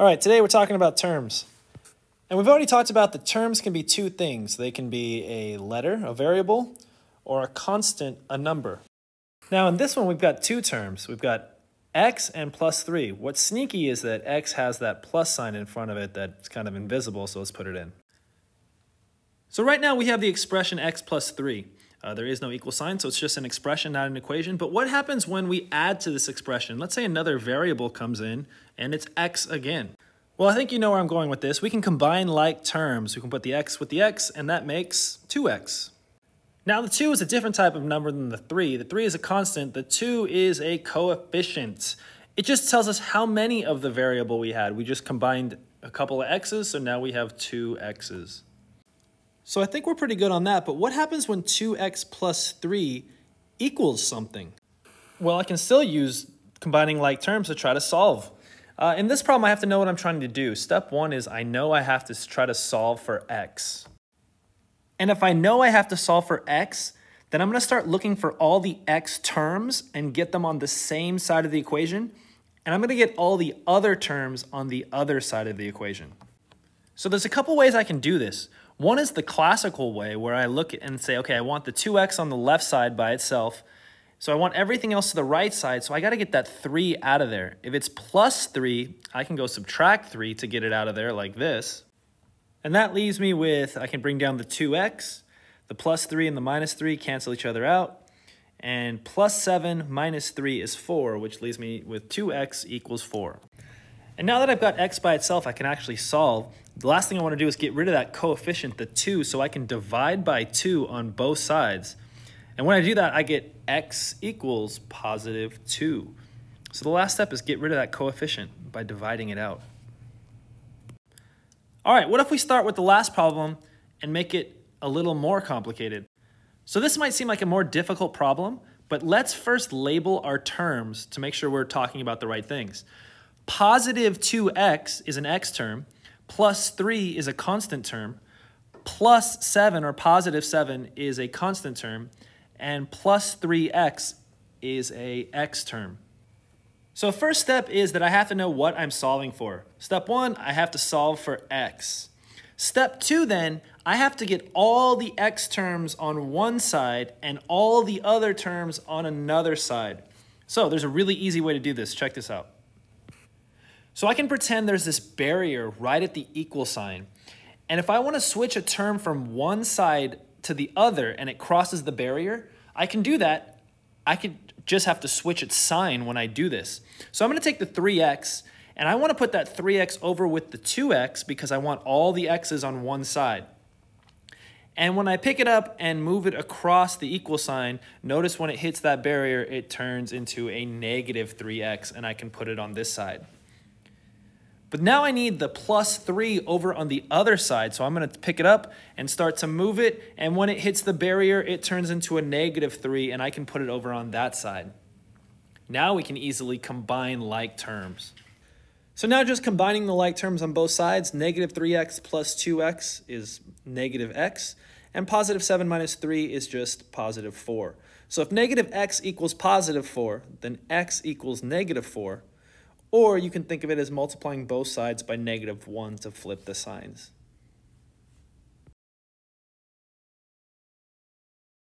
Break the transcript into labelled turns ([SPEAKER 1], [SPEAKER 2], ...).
[SPEAKER 1] All right, today we're talking about terms. And we've already talked about the terms can be two things. They can be a letter, a variable, or a constant, a number. Now in this one, we've got two terms. We've got x and plus 3. What's sneaky is that x has that plus sign in front of it that's kind of invisible, so let's put it in. So right now we have the expression x plus 3. Uh, there is no equal sign, so it's just an expression, not an equation. But what happens when we add to this expression? Let's say another variable comes in, and it's x again. Well, I think you know where I'm going with this. We can combine like terms. We can put the x with the x, and that makes 2x. Now, the 2 is a different type of number than the 3. The 3 is a constant. The 2 is a coefficient. It just tells us how many of the variable we had. We just combined a couple of x's, so now we have two x's. So I think we're pretty good on that, but what happens when 2x plus 3 equals something? Well, I can still use combining like terms to try to solve. Uh, in this problem, I have to know what I'm trying to do. Step one is I know I have to try to solve for x. And if I know I have to solve for x, then I'm going to start looking for all the x terms and get them on the same side of the equation. And I'm going to get all the other terms on the other side of the equation. So there's a couple ways I can do this. One is the classical way where I look and say, okay, I want the 2x on the left side by itself. So I want everything else to the right side, so I got to get that 3 out of there. If it's plus 3, I can go subtract 3 to get it out of there like this. And that leaves me with, I can bring down the 2x, the plus 3 and the minus 3 cancel each other out, and plus 7 minus 3 is 4, which leaves me with 2x equals 4. And now that I've got x by itself, I can actually solve. The last thing I want to do is get rid of that coefficient, the 2, so I can divide by 2 on both sides. And when I do that, I get x equals positive 2. So the last step is get rid of that coefficient by dividing it out. All right, what if we start with the last problem and make it a little more complicated? So this might seem like a more difficult problem, but let's first label our terms to make sure we're talking about the right things. Positive 2x is an x term, plus 3 is a constant term, plus 7 or positive 7 is a constant term, and plus 3x is a x term. So first step is that I have to know what I'm solving for. Step one, I have to solve for x. Step two then, I have to get all the x terms on one side and all the other terms on another side. So there's a really easy way to do this. Check this out. So I can pretend there's this barrier right at the equal sign. And if I want to switch a term from one side to the other and it crosses the barrier, I can do that. I could just have to switch its sign when I do this. So I'm going to take the 3x and I want to put that 3x over with the 2x because I want all the x's on one side. And when I pick it up and move it across the equal sign, notice when it hits that barrier, it turns into a negative 3x and I can put it on this side. But now I need the plus 3 over on the other side. So I'm going to pick it up and start to move it. And when it hits the barrier, it turns into a negative 3, and I can put it over on that side. Now we can easily combine like terms. So now just combining the like terms on both sides, negative 3x plus 2x is negative x, and positive 7 minus 3 is just positive 4. So if negative x equals positive 4, then x equals negative 4, or you can think of it as multiplying both sides by negative 1 to flip the signs.